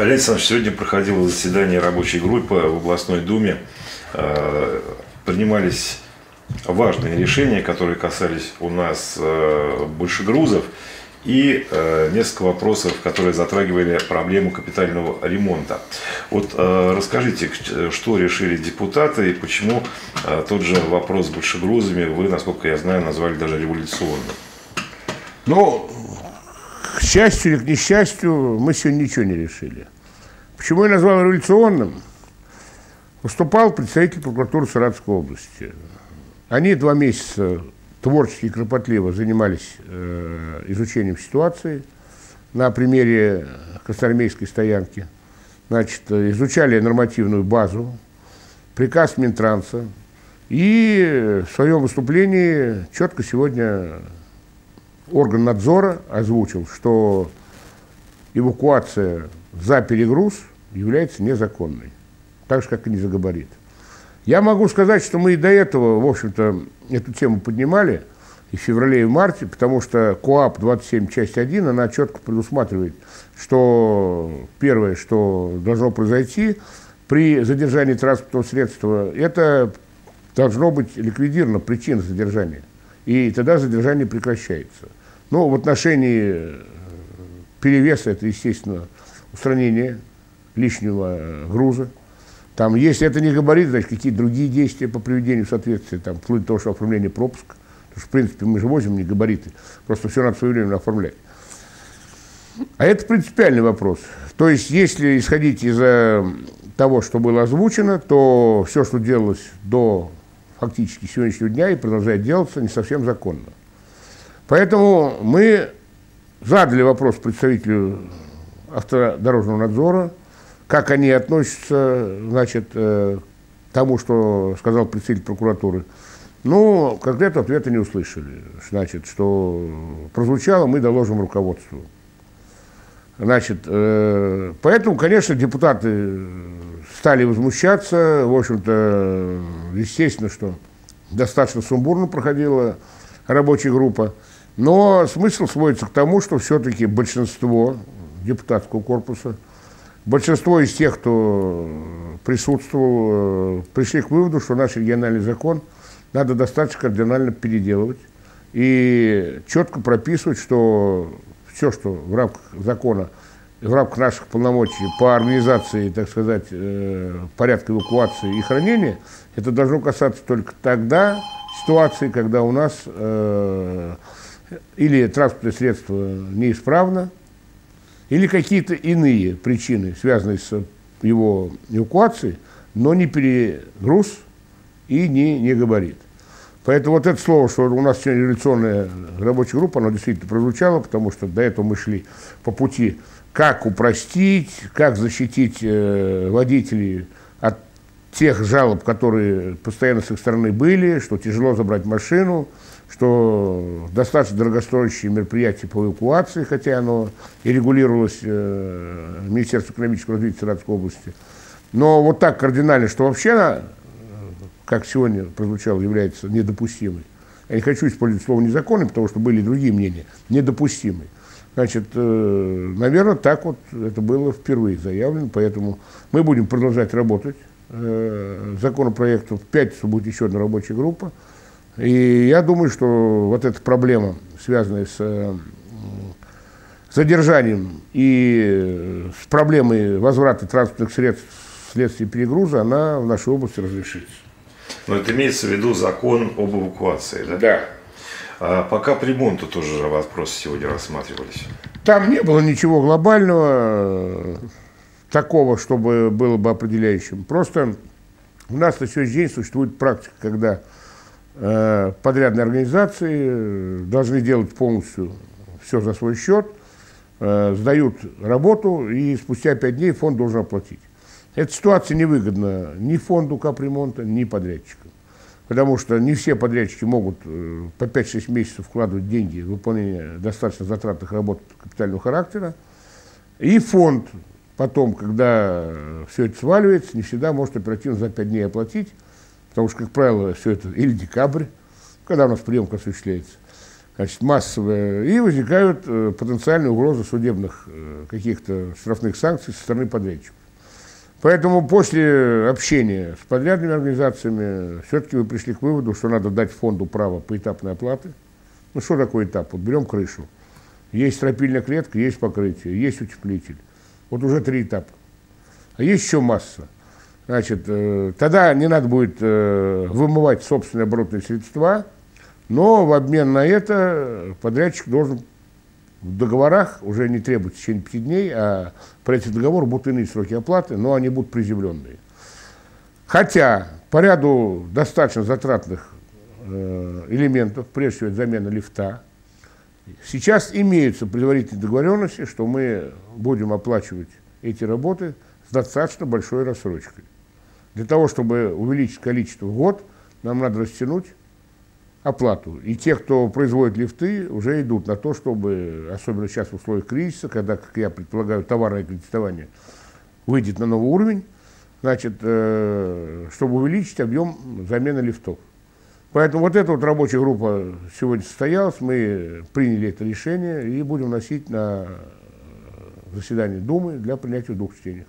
Олег Александрович, сегодня проходило заседание рабочей группы в областной думе. Э, принимались важные решения, которые касались у нас э, большегрузов и э, несколько вопросов, которые затрагивали проблему капитального ремонта. Вот расскажите, что решили депутаты и почему тот же вопрос с большегрузами вы, насколько я знаю, назвали даже революционным? Ну, к счастью или к несчастью, мы сегодня ничего не решили. Почему я назвал революционным? Выступал представитель прокуратуры Саратовской области. Они два месяца творчески и кропотливо занимались э, изучением ситуации на примере Красноармейской стоянки. Значит, изучали нормативную базу, приказ Минтранса. И в своем выступлении четко сегодня орган надзора озвучил, что эвакуация за перегруз является незаконной, так же, как и не за габарит. Я могу сказать, что мы и до этого, в общем-то, эту тему поднимали и в феврале, и в марте, потому что КОАП 27, часть 1, она четко предусматривает, что первое, что должно произойти при задержании транспортного средства, это должно быть ликвидирована причина задержания. И тогда задержание прекращается. Но в отношении перевеса это, естественно, устранение лишнего груза. Там, если это не габарит, значит, какие-то другие действия по приведению в соответствие, там, вплоть до того, что оформление пропуска. Потому что, в принципе, мы же возим не габариты, просто все надо своевременно оформлять. А это принципиальный вопрос. То есть, если исходить из того, что было озвучено, то все, что делалось до фактически сегодняшнего дня и продолжает делаться, не совсем законно. Поэтому мы задали вопрос представителю автодорожного надзора, как они относятся, значит, э, к тому, что сказал представитель прокуратуры. Ну, конкретно ответа не услышали. Значит, что прозвучало, мы доложим руководству. Значит, э, поэтому, конечно, депутаты стали возмущаться. В общем-то, естественно, что достаточно сумбурно проходила рабочая группа. Но смысл сводится к тому, что все-таки большинство депутатского корпуса. Большинство из тех, кто присутствовал, э, пришли к выводу, что наш региональный закон надо достаточно кардинально переделывать и четко прописывать, что все, что в рамках закона, в рамках наших полномочий по организации, так сказать, э, порядка эвакуации и хранения, это должно касаться только тогда ситуации, когда у нас э, или транспортное средство неисправно, или какие-то иные причины, связанные с его эвакуацией, но не перегруз и не, не габарит. Поэтому вот это слово, что у нас сегодня революционная рабочая группа, оно действительно прозвучало, потому что до этого мы шли по пути, как упростить, как защитить э, водителей тех жалоб, которые постоянно с их стороны были, что тяжело забрать машину, что достаточно дорогостоящие мероприятия по эвакуации, хотя оно и регулировалось э, Министерством экономического развития Саратовской области. Но вот так кардинально, что вообще, э, как сегодня прозвучало, является недопустимой. Я не хочу использовать слово незаконный, потому что были другие мнения. Недопустимой. Значит, э, наверное, так вот это было впервые заявлено, поэтому мы будем продолжать работать. Э, законопроекту в пятницу будет еще одна рабочая группа. И я думаю, что вот эта проблема, связанная с э, задержанием и с проблемой возврата транспортных средств вследствие перегруза, она в нашей области разрешится. Но это имеется в виду закон об эвакуации, да? Да. А по капремонту тоже вопросы сегодня рассматривались. Там не было ничего глобального, такого, чтобы было бы определяющим. Просто у нас на сегодняшний день существует практика, когда Э, подрядные организации э, должны делать полностью все за свой счет, э, сдают работу, и спустя пять дней фонд должен оплатить. Эта ситуация невыгодна ни фонду капремонта, ни подрядчикам. Потому что не все подрядчики могут по 5-6 месяцев вкладывать деньги в выполнение достаточно затратных работ капитального характера. И фонд потом, когда все это сваливается, не всегда может оперативно за 5 дней оплатить. Потому что, как правило, все это или декабрь, когда у нас приемка осуществляется. значит, массовые, и возникают э, потенциальные угрозы судебных э, каких-то штрафных санкций со стороны подрядчиков. Поэтому после общения с подрядными организациями все-таки мы пришли к выводу, что надо дать фонду право поэтапной оплаты. Ну что такое этап? Вот берем крышу. Есть стропильная клетка, есть покрытие, есть утеплитель. Вот уже три этапа. А есть еще масса. Значит, э, тогда не надо будет э, вымывать собственные оборотные средства, но в обмен на это подрядчик должен в договорах уже не требовать в течение пяти дней, а про эти договоры будут иные сроки оплаты, но они будут приземленные. Хотя по ряду достаточно затратных э, элементов, прежде всего замена лифта, сейчас имеются предварительные договоренности, что мы будем оплачивать эти работы с достаточно большой рассрочкой. Для того, чтобы увеличить количество в год, нам надо растянуть оплату. И те, кто производит лифты, уже идут на то, чтобы, особенно сейчас в условиях кризиса, когда, как я предполагаю, товарное кредитование выйдет на новый уровень, значит, э, чтобы увеличить объем замены лифтов. Поэтому вот эта вот рабочая группа сегодня состоялась, мы приняли это решение и будем носить на заседание Думы для принятия в двух чтениях.